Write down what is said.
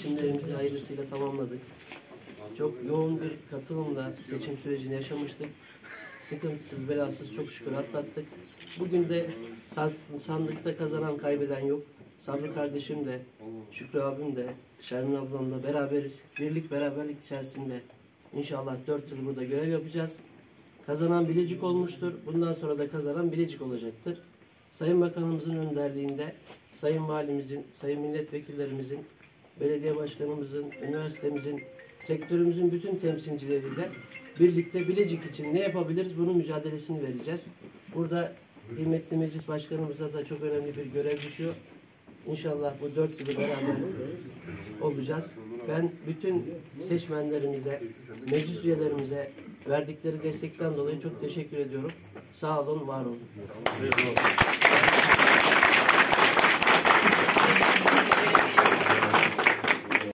seçimlerimizi hayırlısıyla tamamladık. Çok yoğun bir katılımla seçim sürecini yaşamıştık. Sıkıntısız, belasız çok şükür atlattık. Bugün de san- sandıkta kazanan, kaybeden yok. Sabri kardeşim de, Şükrü abim de, Şermin ablamla beraberiz. Birlik, beraberlik içerisinde inşallah dört yıl burada görev yapacağız. Kazanan Bilecik olmuştur. Bundan sonra da kazanan Bilecik olacaktır. Sayın Bakanımızın önderliğinde, Sayın Valimizin, Sayın Milletvekillerimizin, belediye başkanımızın, üniversitemizin, sektörümüzün bütün temsilcileriyle birlikte Bilecik için ne yapabiliriz bunun mücadelesini vereceğiz. Burada kıymetli meclis başkanımıza da çok önemli bir görev düşüyor. İnşallah bu dört yılı beraber olacağız. Ben bütün seçmenlerimize, meclis üyelerimize verdikleri destekten dolayı çok teşekkür ediyorum. Sağ olun, var olun.